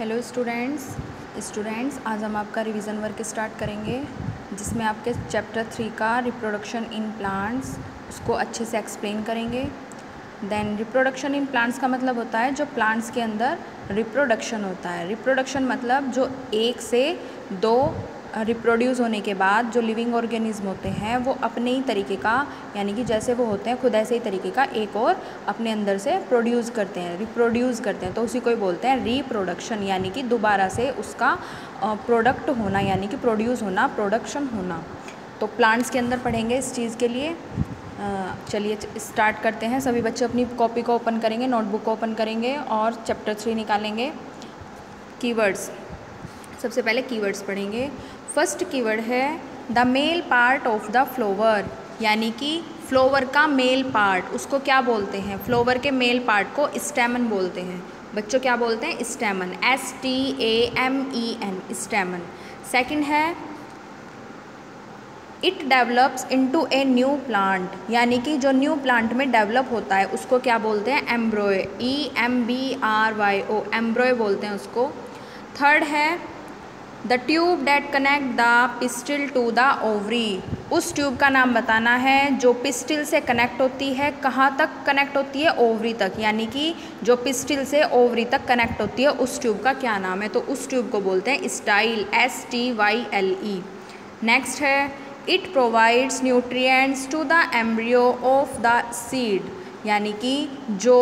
Hello students students आज हम आपका रिवीजन वर्क स्टार्ट करेंगे, जिसमें आपके चैप्टर थ्री का रिप्रोडक्शन इन प्लांट्स उसको अच्छे से एक्सप्लेन करेंगे। देन रिप्रोडक्शन इन प्लांट्स का मतलब होता है जो प्लांट्स के अंदर रिप्रोडक्शन होता है। रिप्रोडक्शन मतलब जो एक से दो रिप्रोड्यूस होने के बाद जो लिविंग ऑर्गेनिज्म होते हैं, वो अपने ही तरीके का, यानी कि जैसे वो होते हैं, खुद ऐसे ही तरीके का एक और अपने अंदर से प्रोड्यूस करते हैं रिप्रोड्यूस करते हैं। तो उसी को ही बोलते हैं रिप्रोडक्शन यानी कि दोबारा से उसका प्रोडक्ट होना, यानी कि प्रोड्यूस होना प्रोडक्शन होना। तो प्लांट्स के अंदर पढ़ेंगे इस चीज़ के लिए। चलिए स्टार्ट करते हैं। सभी बच्चे अपनी कॉपी को ओपन करेंगे नोटबुक को ओपन करेंगे और चैप्टर थ्री निकालेंगे। कीवर्ड्स सबसे पहले कीवर्ड्स पढ़ेंगे। फ़र्स्ट कीवर्ड है the male part of the flower, यानी कि फ्लोवर का मेल पार्ट। उसको क्या बोलते हैं? फ्लोवर के मेल पार्ट को स्टेमन बोलते हैं। बच्चों क्या बोलते हैं? Stamen. S T A M E N stamen. Second है it develops into a new plant यानी कि जो न्यू प्लांट में डेवलप होता है, उसको क्या बोलते हैं? Embryo E M B R Y O embryo बोलते हैं उसको। थर्ड है the tube that connect the pistil to the ovary उस ट्यूब का नाम बताना है जो पिस्टिल से कनेक्ट होती है, कहाँ तक कनेक्ट होती है? ओवरी तक। यानी कि जो पिस्टिल से ओवरी तक कनेक्ट होती है, उस ट्यूब का क्या नाम है? तो उस ट्यूब को बोलते हैं style S T Y L E next है it provides nutrients to the embryo of the seed यानी कि जो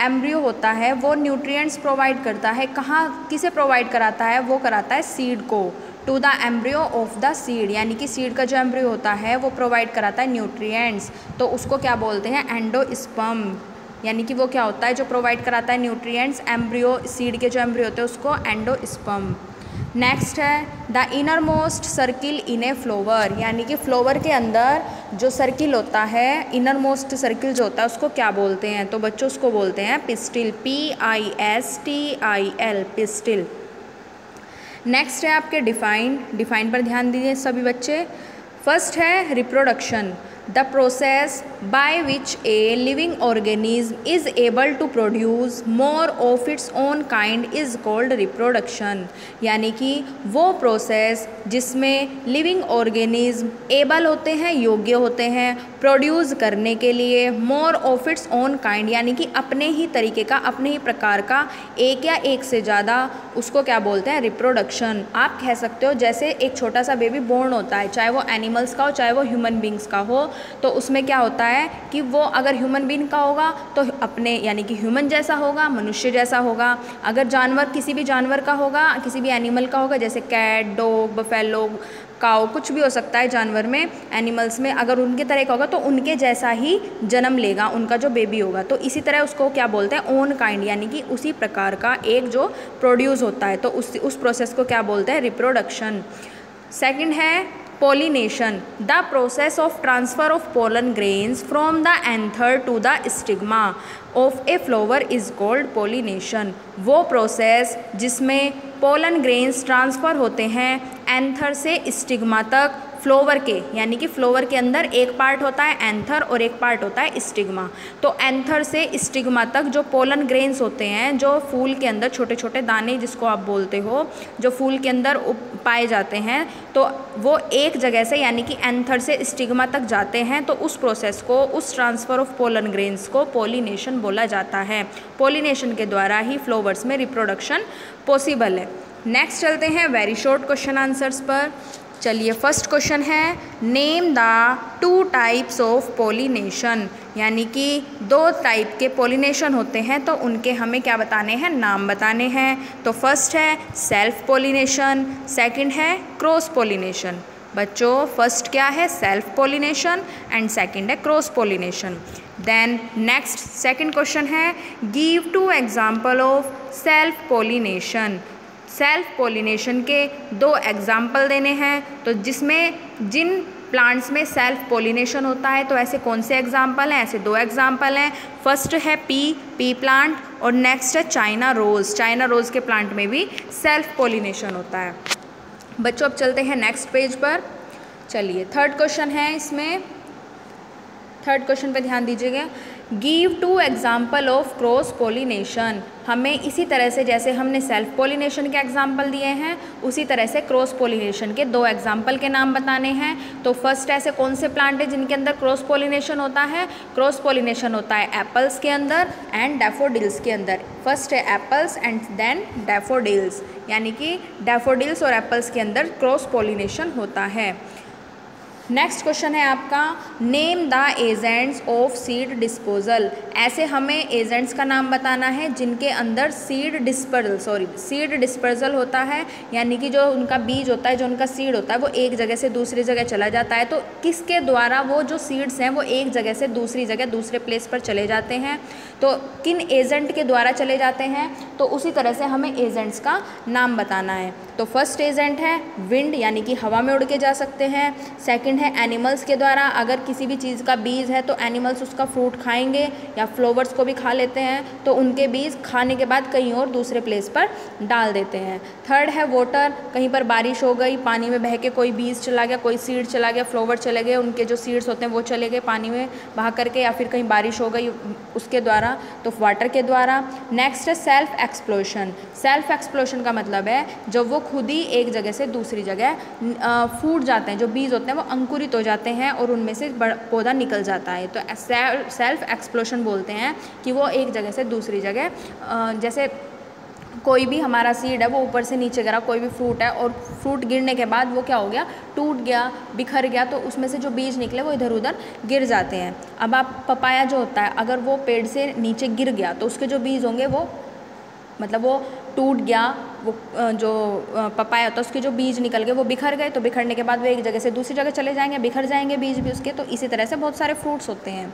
एम्ब्रियो होता है, वो न्यूट्रिएंट्स प्रोवाइड करता है। कहाँ, किसे प्रोवाइड कराता है? वो कराता है सीड को। To the embryo of the seed यानी कि सीड का जो एम्ब्रियो होता है, वो प्रोवाइड कराता है न्यूट्रिएंट्स तो उसको क्या बोलते हैं? एंडोस्पम यानी कि वो क्या होता है? जो प्रोवाइड कराता है न्यूट्रिएंट्स एम्ब्रियो सीड के जो एम्ब्रियो होते हैं, उसको एंडोस्पम नेक्स्ट है the innermost circle in a flower यानी कि फ्लोवर के अंदर जो सर्किल होता है इनर मोस्ट सर्किल जो होता है, उसको क्या बोलते हैं? तो बच्चों, उसको बोलते हैं pistil P I S T I L pistil next है आपके डिफाइन डिफाइन पर ध्यान दीजिए सभी बच्चे. फ़र्स्ट है reproduction the process by which a living organism is able to produce more of its own kind is called reproduction. यानी कि वो प्रोसेस जिसमें लिविंग ऑर्गेनिज्म एबल होते हैं, योग्य होते हैं प्रोड्यूस करने के लिए more of its own kind यानी कि अपने ही तरीके का, अपने ही प्रकार का एक या एक से ज़्यादा उसको क्या बोलते हैं रिप्रोडक्शन आप कह सकते हो जैसे एक छोटा सा बेबी बोर्न होता है, चाहे वो एनिमल्स का हो, चाहे वो ह्यूमन बींग्स का हो तो उसमें क्या होता है कि वो अगर ह्यूमन बीन का होगा तो अपने, यानी कि ह्यूमन जैसा होगा, मनुष्य जैसा होगा। अगर जानवर, किसी भी जानवर का होगा, किसी भी एनिमल का होगा, जैसे कैट डॉग बफेलो काओ कुछ भी हो सकता है जानवर में एनिमल्स में, अगर उनके तरह का होगा तो उनके जैसा ही जन्म लेगा, उनका जो बेबी होगा। तो इसी तरह उसको क्या बोलते हैं? ओन काइंड यानी कि उसी प्रकार का एक जो प्रोड्यूस होता है। तो उस उस प्रोसेस को क्या बोलते हैं? रिप्रोडक्शन सेकंड है pollination the process of transfer of pollen grains from the anther to the stigma of a flower is called pollination वो प्रोसेस जिसमें पोलन ग्रेन्स ट्रांसफ़र होते हैं एंथर से स्टिग्मा तक फ्लोवर के, यानी कि फ्लोवर के अंदर एक पार्ट होता है एंथर और एक पार्ट होता है स्टिग्मा। तो एंथर से स्टिग्मा तक जो पोलन ग्रेन्स होते हैं, जो फूल के अंदर छोटे छोटे दाने जिसको आप बोलते हो, जो फूल के अंदर पाए जाते हैं तो वो एक जगह से, यानी कि एंथर से स्टिग्मा तक जाते हैं तो उस प्रोसेस को, उस ट्रांसफ़र ऑफ़ पोलन ग्रेन्स को पोलिनेशन बोला जाता है। पोलिनेशन के द्वारा ही फ्लोवर्स में रिप्रोडक्शन पॉसिबल है। नेक्स्ट चलते हैं वेरी शॉर्ट क्वेश्चन आंसर्स पर। चलिए फ़र्स्ट क्वेश्चन है name the two types of pollination यानी कि दो टाइप के पोलिनेशन होते हैं तो उनके हमें क्या बताने हैं? नाम बताने हैं। तो फ़र्स्ट है सेल्फ पोलिनेशन सेकंड है क्रॉस पोलिनेशन बच्चों फ़र्स्ट क्या है? सेल्फ पोलिनेशन एंड सेकंड है cross pollination then next second question है give two example of self pollination self pollination के दो एग्ज़ाम्पल देने हैं। तो जिसमें जिन प्लांट्स में सेल्फ पोलिनेशन होता है तो ऐसे कौन से एग्ज़ाम्पल हैं? ऐसे दो एग्ज़ाम्पल हैं। फ़र्स्ट है पी पी प्लांट और नेक्स्ट है चाइना रोज़ चाइना रोज़ के प्लांट में भी सेल्फ पोलिनेशन होता है। बच्चों, अब चलते हैं नेक्स्ट पेज पर। चलिए थर्ड क्वेश्चन है इसमें। थर्ड क्वेश्चन पर ध्यान दीजिएगा। Give two example of cross pollination हमें इसी तरह से जैसे हमने सेल्फ पोलिनेशन के एग्ज़ाम्पल दिए हैं, उसी तरह से क्रॉस पोलिनेशन के दो एग्ज़ाम्पल के नाम बताने हैं। तो फ़र्स्ट ऐसे कौन से प्लांट है जिनके अंदर क्रॉस पोलिनेशन होता है? क्रॉस पोलिनेशन होता है एप्पल्स के अंदर एंड डेफोडिल्स के अंदर। फ़र्स्ट है एप्पल्स एंड देन डेफोडिल्स यानी कि डेफोडिल्स और एप्पल्स के अंदर क्रॉस पोलिनेशन होता है। नेक्स्ट क्वेश्चन है आपका name the agents of seed disposal ऐसे हमें एजेंट्स का नाम बताना है जिनके अंदर seed dispersal sorry seed dispersal होता है, यानी कि जो उनका बीज होता है, जो उनका सीड होता है, वो एक जगह से दूसरी जगह चला जाता है। तो किसके द्वारा वो जो सीड्स हैं, वो एक जगह से दूसरी जगह, दूसरे प्लेस पर चले जाते हैं? तो किन एजेंट के द्वारा चले जाते हैं? तो उसी तरह से हमें एजेंट्स का नाम बताना है। तो फ़र्स्ट एजेंट है विंड यानी कि हवा में उड़ के जा सकते हैं। सेकंड है एनिमल्स के द्वारा। अगर किसी भी चीज़ का बीज है तो एनिमल्स उसका फ्रूट खाएँगे या फ्लोवर्स को भी खा लेते हैं तो उनके बीज खाने के बाद कहीं और दूसरे प्लेस पर डाल देते हैं। थर्ड है वाटर कहीं पर बारिश हो गई, पानी में बह के कोई बीज चला गया, कोई सीड चला गया फ्लोवर चले गए, उनके जो सीड्स होते हैं वो चले गए पानी में बहा करके या फिर कहीं बारिश हो गई उसके द्वारा तो वाटर के द्वारा। नेक्स्ट है सेल्फ एक्सप्लोशन सेल्फ एक्सप्लोशन का मतलब है, जब वो खुद ही एक जगह से दूसरी जगह फूट जाते हैं, जो बीज होते हैं वो अंकुरित हो जाते हैं और उनमें से पौधा निकल जाता है। तो सेल्फ एक्सप्लोशन बोलते हैं कि वो एक जगह से दूसरी जगह जैसे कोई भी हमारा सीड है, वो ऊपर से नीचे गिरा, कोई भी फ्रूट है और फ्रूट गिरने के बाद वो क्या हो गया? टूट गया, बिखर गया तो उसमें से जो बीज निकले वो इधर उधर गिर जाते हैं। अब आप पपाया जो होता है, अगर वो पेड़ से नीचे गिर गया तो उसके जो बीज होंगे वो मतलब वो टूट गया, वो जो पपाया होता है, उसके जो बीज निकल गए, वो बिखर गए तो बिखरने के बाद वो एक जगह से दूसरी जगह चले जाएँगे, बिखर जाएँगे बीज भी उसके तो इसी तरह से बहुत सारे फ्रूट्स होते हैं।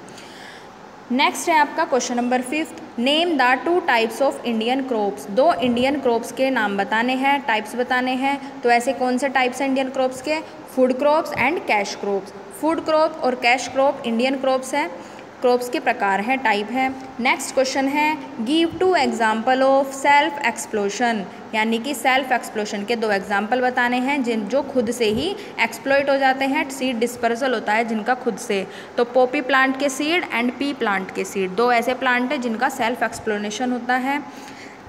नेक्स्ट है आपका question number fifth name the two types of Indian crops दो इंडियन क्रॉप्स के नाम बताने हैं टाइप्स बताने हैं तो ऐसे कौन से टाइप्स हैं इंडियन क्रॉप्स के? Food crops and cash crops food crop और कैश क्रॉप इंडियन क्रॉप्स हैं। क्रॉप्स के प्रकार हैं टाइप है। नेक्स्ट क्वेश्चन है give two example of self explosion यानी कि सेल्फ एक्सप्लोशन के दो एग्ज़ाम्पल बताने हैं, जिन, जो खुद से ही एक्सप्लोइट हो जाते हैं सीड डिस्पर्सल होता है जिनका खुद से। तो पोपी प्लांट के सीड एंड पी प्लांट के सीड दो ऐसे प्लांट हैं जिनका सेल्फ एक्सप्लोनेशन होता है।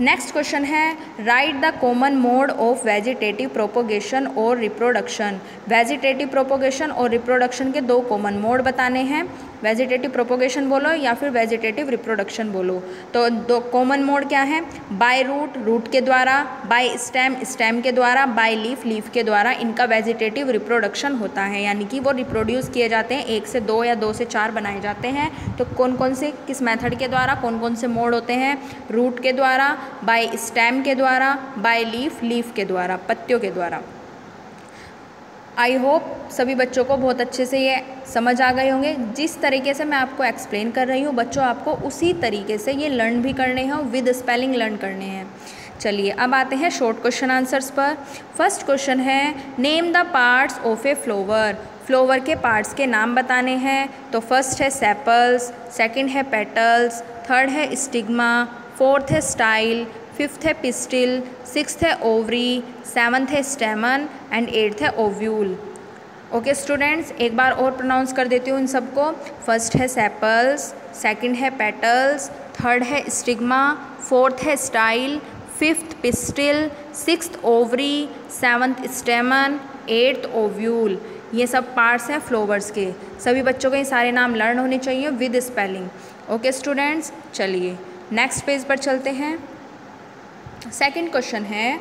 नेक्स्ट क्वेश्चन है write the common mode of vegetative propagation और रिप्रोडक्शन वेजिटेटिव प्रोपोगेशन और रिप्रोडक्शन के दो कॉमन मोड बताने हैं। वेजिटेटिव प्रोपोगेशन बोलो या फिर वेजिटेटिव रिप्रोडक्शन बोलो। तो दो कॉमन मोड क्या है? बाय रूट रूट के द्वारा बाय स्टेम स्टेम के द्वारा बाय लीफ लीफ के द्वारा इनका वेजिटेटिव रिप्रोडक्शन होता है। यानी कि वो रिप्रोड्यूस किए जाते हैं, एक से दो या दो से चार बनाए जाते हैं। तो कौन कौन से, किस मेथड के द्वारा कौन कौन से मोड होते हैं? रूट के द्वारा बाय स्टेम के द्वारा बाय लीफ लीफ के द्वारा, पत्तियों के द्वारा। आई होप सभी बच्चों को बहुत अच्छे से ये समझ आ गए होंगे। जिस तरीके से मैं आपको एक्सप्लेन कर रही हूँ, बच्चों, आपको उसी तरीके से ये लर्न भी करने हैं विद स्पेलिंग लर्न करने हैं। चलिए, अब आते हैं शॉर्ट क्वेश्चन आंसर्स पर। फ़र्स्ट क्वेश्चन है name the parts of a flower flower के पार्ट्स के नाम बताने हैं। तो फ़र्स्ट है सेपल्स सेकंड है पेटल्स थर्ड है स्टिग्मा फोर्थ है स्टाइल, फिफ्थ है पिस्टिल सिक्स है ओवरी, सेवन्थ है स्टेमन, एंड एट्थ है ओव्यूल। ओके, स्टूडेंट्स, एक बार और प्रोनाउंस कर देती हूँ इन सबको। फ़र्स्ट है सेपल्स सेकंड है पेटल्स थर्ड है स्टिग्मा फोर्थ है style fifth pistil six ovary seventh stamen eighth ovule ये सब पार्ट्स हैं फ्लोवर्स के। सभी बच्चों के ये सारे नाम लर्न होने चाहिए विद स्पेलिंग ओके, स्टूडेंट्स, चलिए। नेक्स्ट पेज पर चलते हैं। सेकंड क्वेश्चन है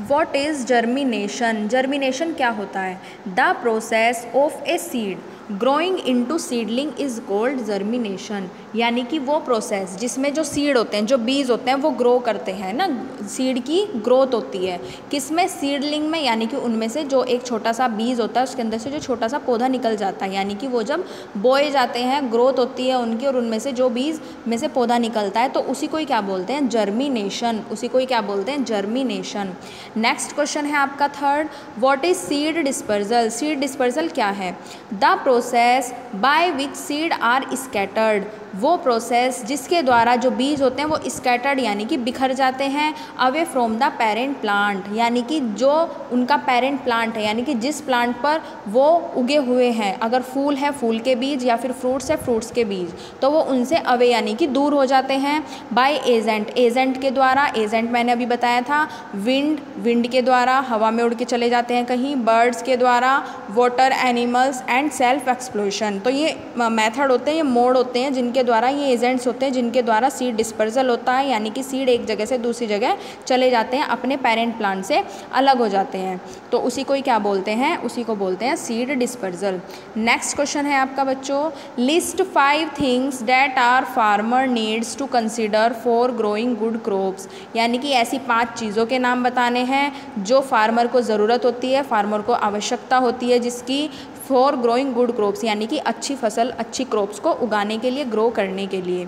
वॉट इज़ जर्मिनेशन जर्मिनेशन क्या होता है? The process of a seed growing into seedling is called germination यानी कि वो प्रोसेस जिसमें जो सीड होते हैं, जो बीज होते हैं, वो ग्रो करते हैं ना? सीड की ग्रोथ होती है। किसमें सीडलिंग में, यानी कि उनमें से जो एक छोटा सा बीज होता है, उसके अंदर से जो छोटा सा पौधा निकल जाता है। यानी कि वो जब बोए जाते हैं ग्रोथ होती है उनकी और उनमें से जो बीज में से पौधा निकलता है तो उसी को ही क्या बोलते हैं? जर्मिनेशन उसी को ही क्या बोलते हैं? जर्मिनेशन नेक्स्ट क्वेश्चन है आपका third what is seed dispersal seed dispersal क्या है? The process by which seed are scattered वो प्रोसेस जिसके द्वारा जो बीज होते हैं वो स्कैटर्ड यानी कि बिखर जाते हैं away from the parent plant यानी कि जो उनका पेरेंट प्लांट है, यानी कि जिस प्लांट पर वो उगे हुए हैं, अगर फूल है फूल के बीज या फिर फ्रूट्स है फ्रूट्स के बीज तो वो उनसे अवे यानी कि दूर हो जाते हैं बाय एजेंट एजेंट के द्वारा एजेंट मैंने अभी बताया था विंड विंड के द्वारा, हवा में उड़ के चले जाते हैं कहीं बर्ड्स के द्वारा water animals and self explosion तो ये मेथड होते हैं, ये मोड होते हैं जिनके द्वारा ये एजेंट्स होते हैं जिनके द्वारा सीड डिस्पर्जल होता है, यानी कि सीड एक जगह से दूसरी जगह चले जाते हैं, अपने पेरेंट प्लांट से अलग हो जाते हैं। तो उसी को ही क्या बोलते हैं? उसी को बोलते हैं सीड डिस्पर्जल नेक्स्ट क्वेश्चन है आपका बच्चों। List five things that are farmer needs to consider for growing good crops यानी कि ऐसी पाँच चीज़ों के नाम बताने हैं जो फार्मर को ज़रूरत होती है फार्मर को आवश्यकता होती है, जिसकी फॉर ग्रोइंग गुड क्रॉप्स यानी कि अच्छी फ़सल, अच्छी क्रॉप्स को उगाने के लिए ग्रो करने के लिए।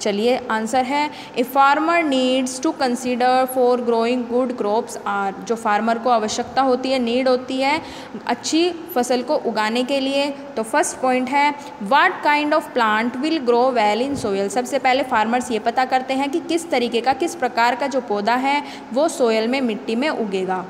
चलिए आंसर है a farmer needs to consider for growing good crops are जो फार्मर को आवश्यकता होती है नीड होती है अच्छी फ़सल को उगाने के लिए। तो फ़र्स्ट पॉइंट है what kind of plant will grow well in soil सबसे पहले फार्मर्स ये पता करते हैं कि किस तरीके का, किस प्रकार का जो पौधा है, वो सोयल में मिट्टी में उगेगा।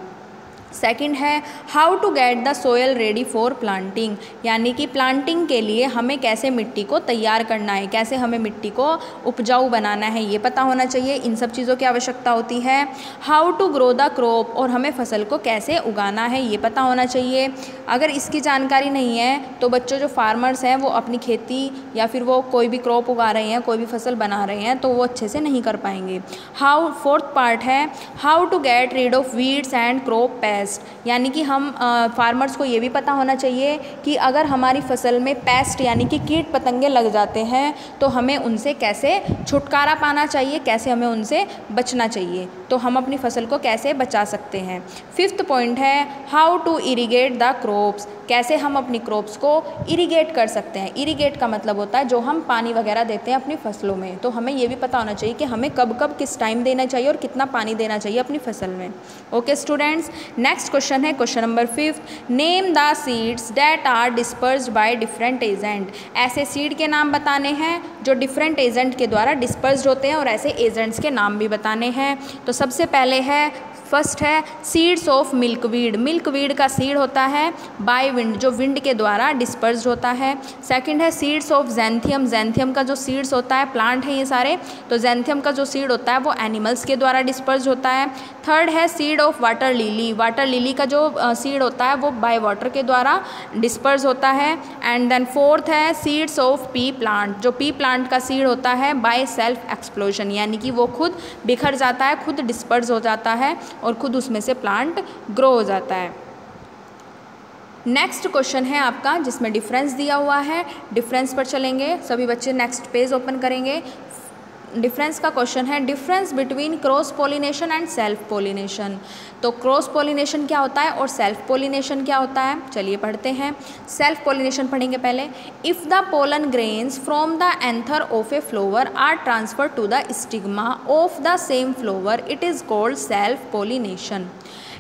सेकंड है how to get the soil ready for planting यानी कि प्लांटिंग के लिए हमें कैसे मिट्टी को तैयार करना है, कैसे हमें मिट्टी को उपजाऊ बनाना है, ये पता होना चाहिए। इन सब चीज़ों की आवश्यकता होती है। How to grow the crop और हमें फ़सल को कैसे उगाना है, ये पता होना चाहिए। अगर इसकी जानकारी नहीं है तो बच्चों जो फार्मर्स हैं, वो अपनी खेती या फिर वो कोई भी क्रॉप उगा रहे हैं, कोई भी फ़सल बना रहे हैं तो वो अच्छे से नहीं कर पाएँगे। हाउ फोर्थ पार्ट है how to get rid of weeds and crop pest pest, यानी कि हम फार्मर्स को ये भी पता होना चाहिए कि अगर हमारी फ़सल में पेस्ट यानी कि कीट पतंगे लग जाते हैं तो हमें उनसे कैसे छुटकारा पाना चाहिए, कैसे हमें उनसे बचना चाहिए तो हम अपनी फ़सल को कैसे बचा सकते हैं। फिफ्थ पॉइंट है how to irrigate the crops कैसे हम अपनी क्रॉप्स को इरीगेट कर सकते हैं। इरीगेट का मतलब होता है जो हम पानी वगैरह देते हैं अपनी फ़सलों में। तो हमें ये भी पता होना चाहिए कि हमें कब कब किस टाइम देना चाहिए और कितना पानी देना चाहिए अपनी फ़सल में। ओके स्टूडेंट्स नेक्स्ट क्वेश्चन है question number fifth name the seeds that are disperse by different agent ऐसे सीड के नाम बताने हैं जो डिफरेंट एजेंट के द्वारा डिस्पर्स होते हैं और ऐसे एजेंट्स के नाम भी बताने हैं। तो सबसे पहले है फ़र्स्ट है सीड्स ऑफ़ मिल्कवीड मिल्कवीड का सीड होता है बाय विंड जो विंड के द्वारा डिस्पर्ज होता है. सेकंड है सीड्स ऑफ़ जैंथियम जैंथियम का जो सीड्स होता है प्लांट है ये सारे. तो जैंथियम का जो सीड होता है, वो एनिमल्स के द्वारा डिस्पर्ज होता है. थर्ड है seed of water lily water lily का जो सीड होता है, वो बाय वाटर के द्वारा डिस्पर्ज होता है. एंड देन फोर्थ है सीड्स ऑफ़ पी प्लांट जो पी प्लांट का सीड होता है बाय सेल्फ एक्सप्लोजन यानी कि वो खुद बिखर जाता है, खुद डिस्पर्ज हो जाता है. और खुद उसमें से प्लांट ग्रो हो जाता है। नेक्स्ट क्वेश्चन है आपका, जिसमें डिफरेंस दिया हुआ है डिफरेंस पर चलेंगे। सभी बच्चे नेक्स्ट पेज ओपन करेंगे। डिफरेंस का क्वेश्चन है difference between cross pollination and self pollination तो क्रॉस पोलिनेशन क्या होता है और सेल्फ पोलिनेशन क्या होता है? चलिए पढ़ते हैं। सेल्फ पोलिनेशन पढ़ेंगे पहले। If the pollen grains from the anther of a flower are transfer to the stigma of the same flower it is called self pollination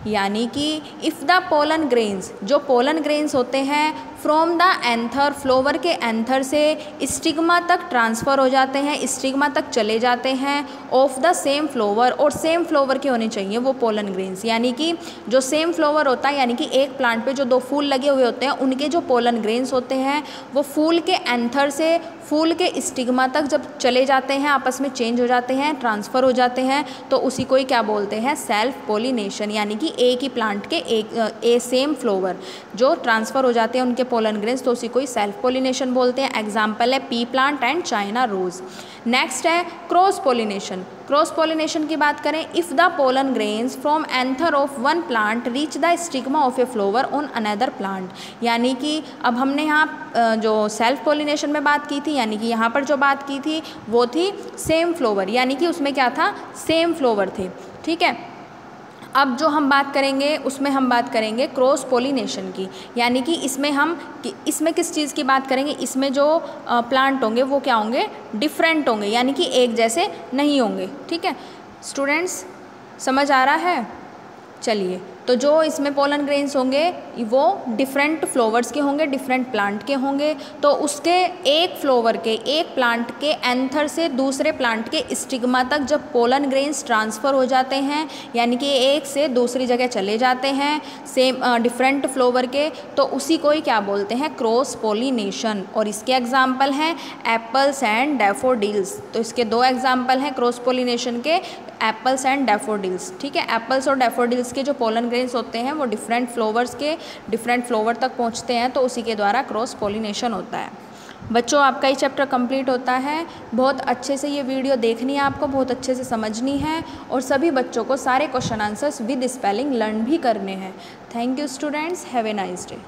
यानी कि इफ़ द पोलन ग्रेन्स जो पोलन ग्रेन्स होते हैं from the anther flower के anther से stigma तक transfer हो जाते हैं स्टिग्मा तक चले जाते हैं ऑफ़ द सेम फ्लोवर और सेम फ्लोवर के होने चाहिए वो पोलन ग्रेन्स यानी कि जो सेम फ्लोवर होता है, यानी कि एक प्लांट पे जो दो फूल लगे हुए होते हैं, उनके जो पोलन ग्रेन्स होते हैं, वो फूल के एंथर से फूल के स्टिग्मा तक जब चले जाते हैं, आपस में चेंज हो जाते हैं ट्रांसफ़र हो जाते हैं तो उसी को ही क्या बोलते हैं? सेल्फ पोलिनेशन यानी कि एक ही प्लांट के एक ए सेम फ्लोवर जो ट्रांसफ़र हो जाते हैं उनके पोलन ग्रेन्स तो उसी को ही सेल्फ पोलिनेशन बोलते हैं। एग्ज़ाम्पल है pea plant and China rose next है क्रॉस पोलिनेशन क्रॉस पोलिनेशन की बात करें if the pollen grains from anther of one plant reach the stigma of a flower on another plant यानी कि अब हमने यहाँ जो सेल्फ पोलिनेशन में बात की थी, यानी कि यहाँ पर जो बात की थी, वो थी सेम फ्लोवर यानी कि उसमें क्या था? सेम फ्लोवर थे। ठीक है? अब जो हम बात करेंगे, उसमें हम बात करेंगे क्रॉस पोलिनेशन की। यानी कि इसमें हम कि, इसमें किस चीज़ की बात करेंगे? इसमें जो प्लांट होंगे, वो क्या होंगे? डिफरेंट होंगे। यानी कि एक जैसे नहीं होंगे। ठीक है? स्टूडेंट्स, समझ आ रहा है? चलिए। तो जो इसमें पोलन ग्रेन्स होंगे, वो डिफरेंट फ्लोवर्स के होंगे डिफरेंट प्लांट के होंगे। तो उसके एक फ्लोवर के, एक प्लांट के एंथर से दूसरे प्लांट के स्टिग्मा तक जब पोलन ग्रेन्स ट्रांसफ़र हो जाते हैं, यानी कि एक से दूसरी जगह चले जाते हैं सेम डिफरेंट फ्लोवर के तो उसी को ही क्या बोलते हैं? क्रॉस पोलिनेशन और इसके एग्ज़ाम्पल हैं एप्पल्स एंड डेफोडिल्स तो इसके दो एग्ज़ाम्पल हैं क्रॉस पोलिनेशन के एप्पल्स एंड डेफोडिल्स ठीक है? एप्पल्स और डेफोडिल्स के जो पोलन ग्रेन्स होते हैं, वो डिफरेंट फ्लोवर्स के डिफरेंट फ्लोवर तक पहुँचते हैं तो उसी के द्वारा क्रॉस पोलिनेशन होता है। बच्चों, आपका ये चैप्टर कंप्लीट होता है। बहुत अच्छे से ये वीडियो देखनी है आपको, बहुत अच्छे से समझनी है और सभी बच्चों को सारे question answers with spelling learn भी करने हैं। Thank you students have a nice day